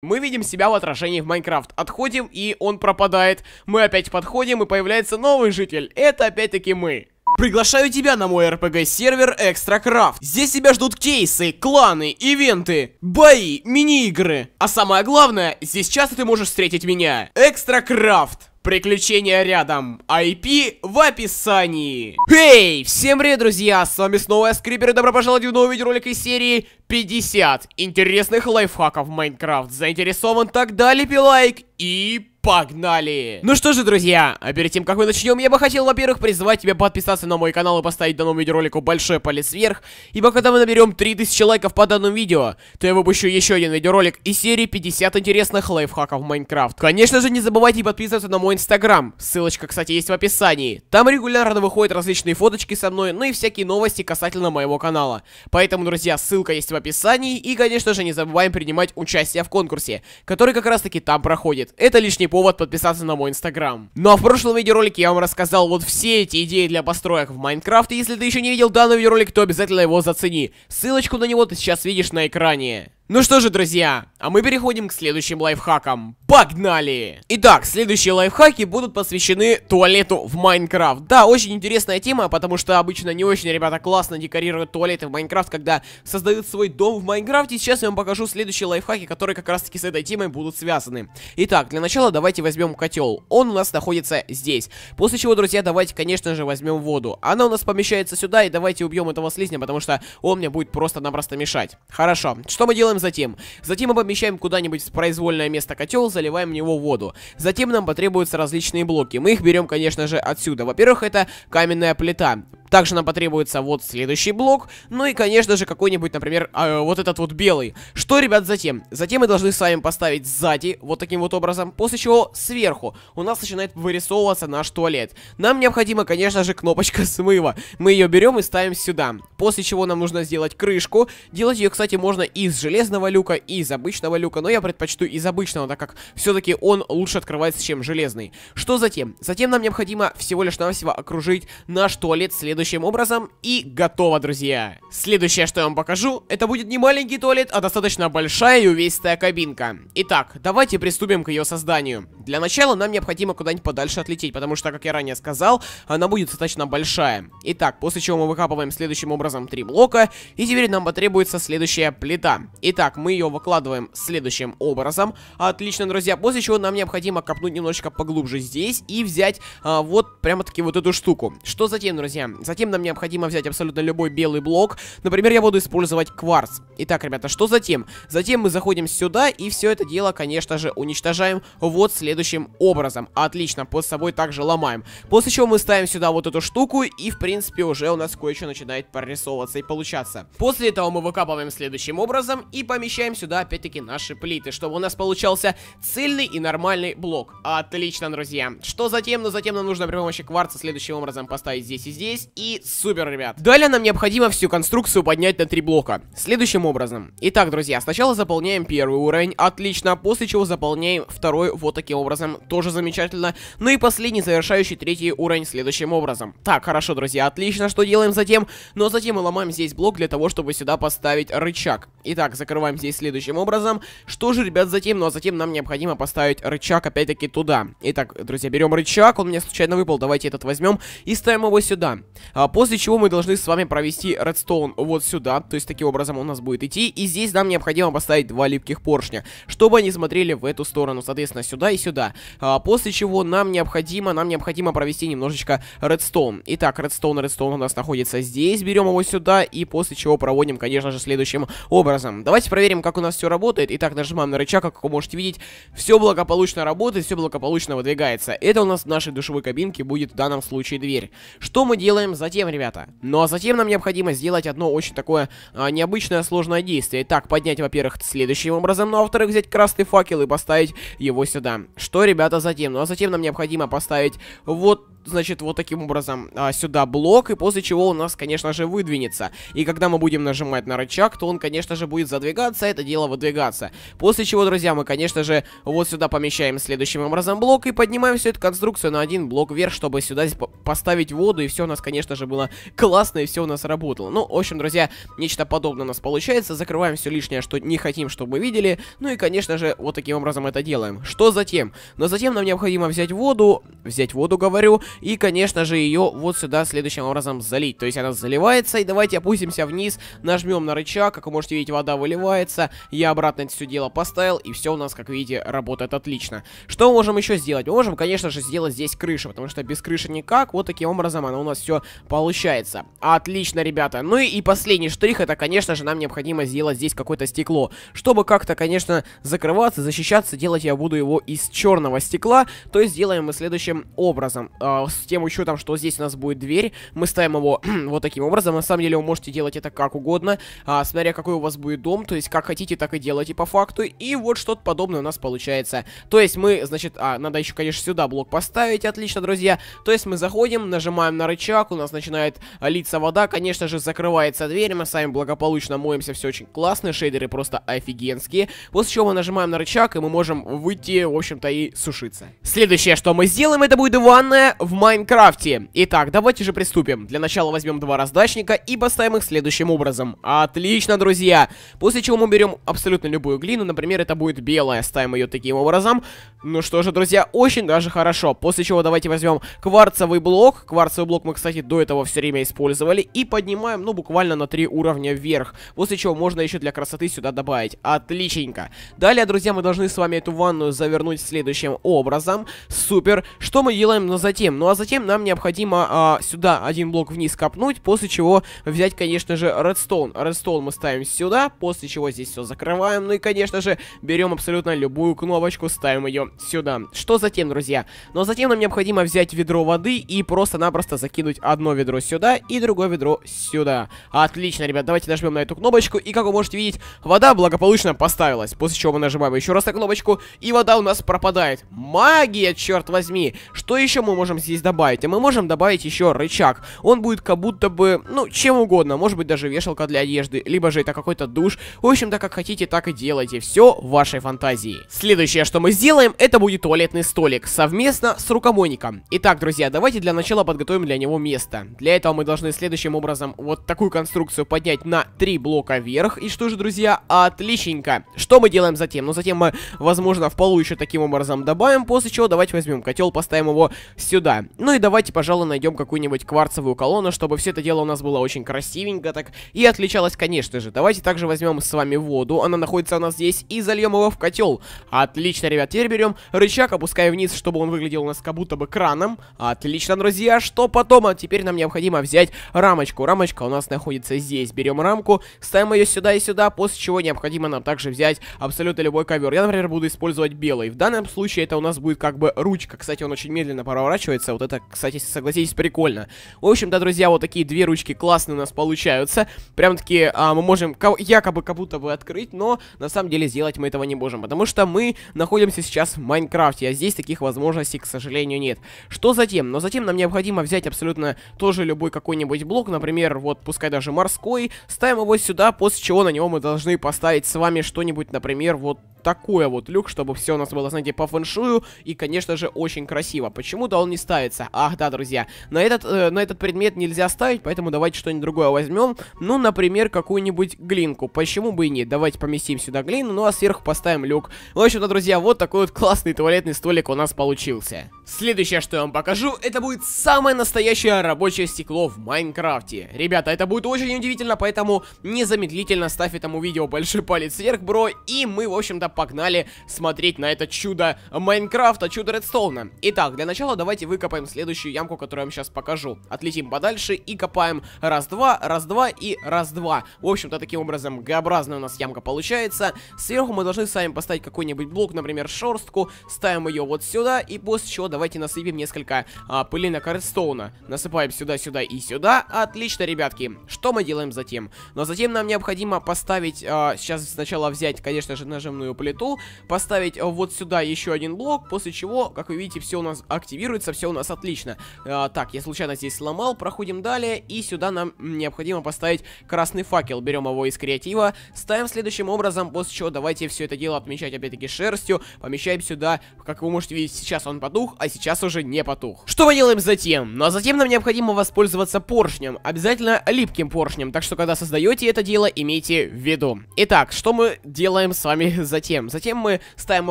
Мы видим себя в отражении в Майнкрафт. Отходим, и он пропадает. Мы опять подходим, и появляется новый житель. Это опять-таки мы. Приглашаю тебя на мой RPG-сервер Экстракрафт. Здесь тебя ждут кейсы, кланы, ивенты, бои, мини-игры. А самое главное, здесь часто ты можешь встретить меня. Экстракрафт. Приключения рядом. IP в описании. Эй, всем привет, друзья! С вами снова я, Скрипер, и добро пожаловать в новый видеоролик из серии 50 интересных лайфхаков в Майнкрафт. Заинтересован? Тогда лепи лайк и Погнали! Ну что же, друзья, а перед тем, как мы начнем, я бы хотел, во-первых, призвать тебя подписаться на мой канал и поставить данному видеоролику большой палец вверх, ибо когда мы наберем 3000 лайков по данному видео, то я выпущу еще один видеоролик из серии 50 интересных лайфхаков в Майнкрафт. Конечно же, не забывайте подписываться на мой инстаграм, ссылочка, кстати, есть в описании. Там регулярно выходят различные фоточки со мной, ну и всякие новости касательно моего канала. Поэтому, друзья, ссылка есть в описании, и, конечно же, не забываем принимать участие в конкурсе, который как раз таки там проходит. Это лишний повод повод подписаться на мой инстаграм. Ну а в прошлом видеоролике я вам рассказал вот все эти идеи для построек в Майнкрафт, и если ты еще не видел данный видеоролик, то обязательно его зацени. Ссылочку на него ты сейчас видишь на экране. Ну что же, друзья, а мы переходим к следующим лайфхакам. Погнали! Итак, следующие лайфхаки будут посвящены туалету в Майнкрафт. Да, очень интересная тема, потому что обычно не очень ребята классно декорируют туалеты в Майнкрафт, когда создают свой дом в Майнкрафте. Сейчас я вам покажу следующие лайфхаки, которые как раз таки с этой темой будут связаны. Итак, для начала давайте возьмем котел. Он у нас находится здесь. После чего, друзья, давайте, конечно же, возьмем воду. Она у нас помещается сюда, и давайте убьем этого слизня, потому что он мне будет просто-напросто мешать. Хорошо, что мы делаем затем? Затем мы помещаем куда-нибудь в произвольное место котел, заливаем в него воду. Затем нам потребуются различные блоки. Мы их берем, конечно же, отсюда. Во-первых, это каменная плита. Также нам потребуется вот следующий блок. Ну и, конечно же, какой-нибудь, например, э, вот этот вот белый. Что, ребят, затем? Затем мы должны с вами поставить сзади, вот таким вот образом. После чего сверху у нас начинает вырисовываться наш туалет. Нам необходима, конечно же, кнопочка смыва. Мы ее берем и ставим сюда. После чего нам нужно сделать крышку. Делать ее, кстати, можно из железного люка, и из обычного люка. Но я предпочту из обычного, так как все-таки он лучше открывается, чем железный. Что затем? Затем нам необходимо всего лишь навсего окружить наш туалет следующим следующим образом. И готово, друзья. Следующее, что я вам покажу, это будет не маленький туалет, а достаточно большая и увесистая кабинка. Итак, давайте приступим к ее созданию. Для начала нам необходимо куда-нибудь подальше отлететь, потому что, как я ранее сказал, она будет достаточно большая. Итак, после чего мы выкапываем следующим образом три блока, и теперь нам потребуется следующая плита. Итак, мы ее выкладываем следующим образом. Отлично, друзья, после чего нам необходимо копнуть немножечко поглубже здесь и взять а, вот прямо-таки вот эту штуку. Что затем, друзья? Затем нам необходимо взять абсолютно любой белый блок. Например, я буду использовать кварц. Итак, ребята, что затем? Затем мы заходим сюда и все это дело, конечно же, уничтожаем вот следующим образом. Отлично, под собой также ломаем. После чего мы ставим сюда вот эту штуку и, в принципе, уже у нас кое-что начинает прорисовываться и получаться. После этого мы выкапываем следующим образом и помещаем сюда, опять-таки, наши плиты, чтобы у нас получался цельный и нормальный блок. Отлично, друзья. Что затем? Ну, затем нам нужно при помощи кварца следующим образом поставить здесь и здесь и супер, ребят. Далее нам необходимо всю конструкцию поднять на три блока. Следующим образом. Итак, друзья, сначала заполняем первый уровень, отлично, после чего заполняем второй вот таким образом, тоже замечательно. Ну и последний, завершающий третий уровень следующим образом. Так, хорошо, друзья, отлично, что делаем затем? Но затем мы ломаем здесь блок для того, чтобы сюда поставить рычаг. Итак, закрываем здесь следующим образом. Что же, ребят, затем? Ну а затем нам необходимо поставить рычаг опять-таки туда. Итак, друзья, берем рычаг, он мне случайно выпал, давайте этот возьмем и ставим его сюда. А, после чего мы должны с вами провести редстоун вот сюда, то есть таким образом у нас будет идти. И здесь нам необходимо поставить два липких поршня, чтобы они смотрели в эту сторону, соответственно, сюда и сюда. А, после чего нам необходимо, нам необходимо провести немножечко редстоун. Итак, редстоун, редстоун у нас находится здесь, берем его сюда и после чего проводим, конечно же, следующим образом. Давайте проверим, как у нас все работает. Итак, нажимаем на рычаг, как вы можете видеть, все благополучно работает, все благополучно выдвигается. Это у нас в нашей душевой кабинке будет в данном случае дверь. Что мы делаем? Затем, ребята. Ну а затем нам необходимо сделать одно очень такое а, необычное сложное действие. Так, поднять, во-первых, следующим образом, ну а во-вторых, взять красный факел и поставить его сюда. Что, ребята, затем? Ну а затем нам необходимо поставить вот значит, вот таким образом а, сюда блок, и после чего у нас, конечно же, выдвинется. И когда мы будем нажимать на рычаг, то он, конечно же, будет задвигаться, это дело выдвигаться. После чего, друзья, мы, конечно же, вот сюда помещаем следующим образом блок и поднимаем всю эту конструкцию на один блок вверх, чтобы сюда поставить воду, и все у нас, конечно же, было классно, и все у нас работало. Ну, в общем, друзья, нечто подобное у нас получается. Закрываем все лишнее, что не хотим, чтобы видели. Ну и, конечно же, вот таким образом это делаем. Что затем? Но затем нам необходимо взять воду, взять воду, говорю, и, конечно же, ее вот сюда следующим образом залить. То есть она заливается, и давайте опустимся вниз, нажмем на рычаг, как вы можете видеть, вода выливается. Я обратно это все дело поставил, и все у нас, как видите, работает отлично. Что мы можем еще сделать? Мы можем, конечно же, сделать здесь крышу, потому что без крыши никак. Вот таким образом она у нас все получается. Отлично, ребята. Ну и, и последний штрих, это, конечно же, нам необходимо сделать здесь какое-то стекло. Чтобы как-то, конечно, закрываться, защищаться, делать я буду его из черного стекла. То есть сделаем мы следующим образом. Э, с тем учетом, что здесь у нас будет дверь, мы ставим его вот таким образом. На самом деле вы можете делать это как угодно, э, смотря какой у вас будет дом. То есть как хотите, так и делайте по факту. И вот что-то подобное у нас получается. То есть мы, значит, а, надо еще, конечно, сюда блок поставить. Отлично, друзья. То есть мы заходим, нажимаем на рычаг, у нас начинает литься вода. Конечно же, закрывается дверь, мы сами благополучно моемся, все очень классно. Шейдеры просто офигенские. После чего мы нажимаем на рычаг, и мы можем выйти, в общем-то, и сушиться. Следующее, что мы сделаем, это будет ванная в Майнкрафте. Итак, давайте же приступим. Для начала возьмем два раздачника и поставим их следующим образом. Отлично, друзья. После чего мы берем абсолютно любую глину, например, это будет белая, ставим ее таким образом. Ну что же, друзья, очень даже хорошо. После чего давайте возьмем кварцевый блок. Кварцевый блок мы, кстати, до этого все время использовали. И поднимаем, ну, буквально на три уровня вверх. После чего можно еще для красоты сюда добавить. Отличненько. Далее, друзья, мы должны с вами эту ванную завернуть следующим образом. Супер. Что мы делаем но затем? Ну, а затем нам необходимо а, сюда один блок вниз копнуть, после чего взять, конечно же, редстоун. Редстоун мы ставим сюда, после чего здесь все закрываем. Ну и, конечно же, берем абсолютно любую кнопочку, ставим ее сюда. Что затем, друзья? Но затем нам необходимо взять ведро воды и просто-напросто закинуть одно ведро сюда и другое ведро сюда. Отлично, ребят, давайте нажмем на эту кнопочку, и, как вы можете видеть, вода благополучно поставилась. После чего мы нажимаем еще раз на кнопочку, и вода у нас пропадает. Магия, черт возьми! Что еще мы можем здесь добавить? А мы можем добавить еще рычаг. Он будет как будто бы, ну, чем угодно. Может быть, даже вешалка для одежды, либо же это какой-то душ. В общем-то, как хотите, так и делайте. Все в вашей фантазии. Следующее, что мы сделаем, это будет туалетный столик совместно с рукомойником. Итак, друзья, давайте для начала подготовим для него место. Для этого мы должны следующим образом вот такую конструкцию поднять на три блока вверх. И что же, друзья, отличненько. Что мы делаем затем? Ну, затем мы, возможно, в полу еще таким образом добавим, после чего давайте возьмем котел, поставим его сюда. Ну и давайте, пожалуй, найдем какую-нибудь кварцевую колонну, чтобы все это дело у нас было очень красивенько так и отличалось, конечно же. Давайте также возьмем с вами воду, она находится у нас здесь, и зальем его в котел. Отлично, ребят, теперь берем рычаг, опускаем вниз, чтобы он выглядел у нас как будто бы краном. Отлично, друзья, что потом? А теперь нам необходимо взять рамочку. Рамочка у нас находится здесь. Берем рамку, ставим ее сюда и сюда, после чего необходимо нам также взять абсолютно любой ковер. Я, например, буду использовать белый. В данном случае это у нас будет как бы ручка. Кстати, он очень медленно проворачивается. Вот это, кстати, согласитесь, прикольно. В общем-то, друзья, вот такие две ручки классные у нас получаются. Прям таки а, мы можем якобы как будто бы открыть, но на самом деле сделать мы этого не можем. Потому что мы находимся сейчас в Майнкрафте, а здесь таких возможностей, к сожалению, нет. Что затем? Но затем нам необходимо взять абсолютно тоже любой какой-нибудь блок, например, вот пускай даже морской, ставим его сюда, после чего на него мы должны поставить с вами что-нибудь, например, вот такое вот люк, чтобы все у нас было, знаете, по фэншую и, конечно же, очень красиво. Почему-то он не ставится. Ах, да, друзья, на этот, э, на этот предмет нельзя ставить, поэтому давайте что-нибудь другое возьмем. Ну, например, какую-нибудь глинку. Почему бы и нет? Давайте поместим сюда глину, ну а сверху поставим люк. В общем-то, друзья, вот такой вот классный туалетный столик у нас получился. Следующее, что я вам покажу, это будет самое настоящее рабочее стекло в Майнкрафте. Ребята, это будет очень удивительно, поэтому незамедлительно ставь этому видео большой палец вверх, бро, и мы, в общем-то, погнали смотреть на это чудо Майнкрафта, чудо Редстоуна. Итак, для начала давайте выкопаем следующую ямку, которую я вам сейчас покажу. Отлетим подальше и копаем раз-два, раз-два и раз-два. В общем-то, таким образом, Г-образная у нас ямка получается. Сверху мы должны сами поставить какой-нибудь блок, например, шорстку. Ставим ее вот сюда, и после чего давайте насыпем несколько а, пылинок редстоуна. Насыпаем сюда, сюда и сюда. Отлично, ребятки. Что мы делаем затем? Но затем нам необходимо поставить, а, сейчас сначала взять, конечно же, нажимную плиту, поставить а, вот сюда еще один блок, после чего, как вы видите, все у нас активируется, все у нас отлично. А, так, я случайно здесь сломал, проходим далее, и сюда нам необходимо поставить красный факел. Берем его из креатива, ставим следующим образом, после чего давайте все это дело отмечать опять-таки шерстью, помещаем сюда, как вы можете видеть, сейчас он потух, а сейчас уже не потух. Что мы делаем затем? Ну а затем нам необходимо воспользоваться поршнем, обязательно липким поршнем, так что когда создаете это дело, имейте в виду. Итак, что мы делаем с вами затем? Затем мы ставим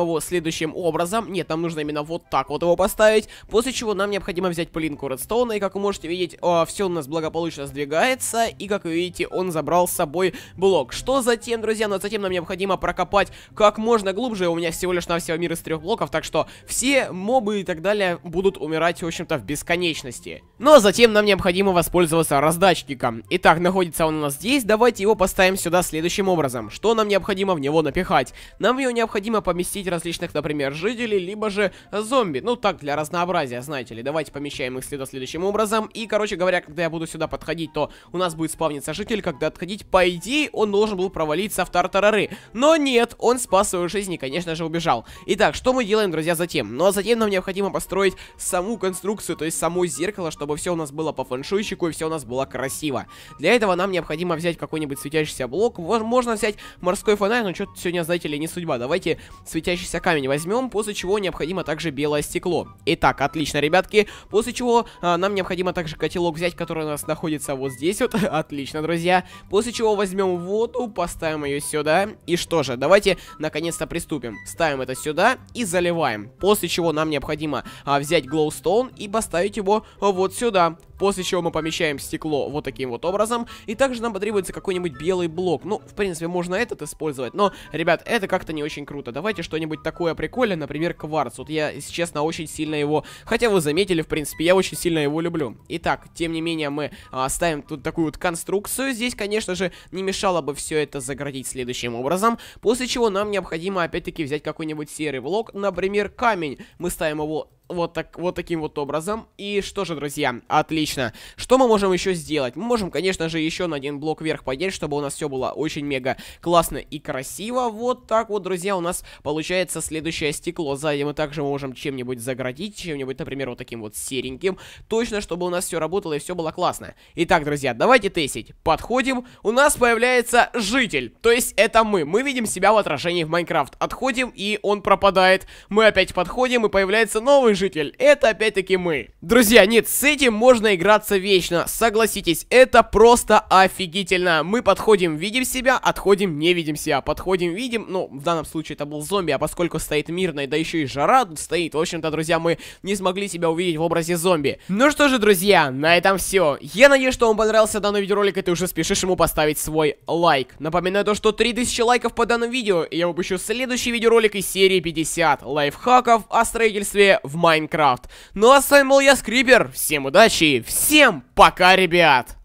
его следующим образом, нет, нам нужно именно вот так вот его поставить, после чего нам необходимо взять пылинку редстоуна, и как вы можете видеть, все у нас благополучно сдвигается, и как вы видите, он забрал с собой блок. Что затем, друзья? Но затем нам необходимо прокопать как можно глубже, у меня всего лишь навсего мир из трех блоков, так что все мобы и так далее будут умирать, в общем-то, в бесконечности. Ну а затем нам необходимо воспользоваться раздатчиком. Итак, находится он у нас здесь, давайте его поставим сюда следующим образом. Что нам необходимо в него напихать? Нам в него необходимо поместить различных, например, жителей, либо же зомби. Ну так, для разнообразия, знаете ли. Давайте помещаем их следующим образом. И, короче говоря, когда я буду сюда подходить, то у нас будет спавниться житель. Когда отходить, по идее, он должен был провалиться в тартарары. Но нет, он спас свою жизнь и, конечно же, убежал. Итак, что мы делаем, друзья, затем? Ну а затем нам необходимо построить саму конструкцию, то есть само зеркало, чтобы все у нас было по фэншуйщику и все у нас было красиво. Для этого нам необходимо взять какой-нибудь светящийся блок. Можно взять морской фонарь, но что-то сегодня, знаете ли, не судьба. Давайте светящийся камень возьмем, после чего необходимо также белое стекло. Итак, отлично, ребятки. После чего а, нам необходимо также котелок взять, который у нас находится вот здесь вот. отлично, друзья. После чего возьмем воду, поставим ее сюда. И что же, давайте наконец-то приступим. Ставим это сюда и заливаем. После чего нам необходимо а, взять глоустоун и поставить его вот сюда. После чего мы помещаем стекло вот таким вот образом. И также нам потребуется какой-нибудь белый блок. Ну, в принципе, можно этот использовать. Но, ребят, это как-то не очень круто. Давайте что-нибудь такое прикольное, например, кварц. Вот я, если честно, очень сильно его... Хотя вы заметили, в принципе, я очень сильно его люблю. Итак, тем не менее, мы а, ставим тут такую вот конструкцию. Здесь, конечно же, не мешало бы все это заградить следующим образом. После чего нам необходимо, опять-таки, взять какой-нибудь серый блок. Например, камень. Мы ставим его вот, так, вот таким вот образом. И что же, друзья, отлично. Что мы можем еще сделать? Мы можем, конечно же, еще на один блок вверх поднять, чтобы у нас все было очень мега классно и красиво. Вот так вот, друзья, у нас получается следующее стекло. Сзади мы также можем чем-нибудь заградить, чем-нибудь, например, вот таким вот сереньким. Точно, чтобы у нас все работало и все было классно. Итак, друзья, давайте тестить. Подходим, у нас появляется житель, то есть это мы. Мы видим себя в отражении в Майнкрафт. Отходим, и он пропадает. Мы опять подходим, и появляется новый житель. Это опять-таки мы. Друзья, нет, с этим можно играться вечно. Согласитесь, это просто офигительно. Мы подходим, видим себя, отходим, не видим себя. Подходим, видим, ну, в данном случае это был зомби, а поскольку стоит мирный, да еще и жара тут стоит, в общем-то, друзья, мы не смогли себя увидеть в образе зомби. Ну что же, друзья, на этом все. Я надеюсь, что вам понравился данный видеоролик, и ты уже спешишь ему поставить свой лайк. Напоминаю то, что 3000 лайков по данному видео, и я выпущу следующий видеоролик из серии 50 лайфхаков о строительстве в Майнкрафт. Ну а с вами был я, Скрипер. Всем удачи, всем пока, ребят!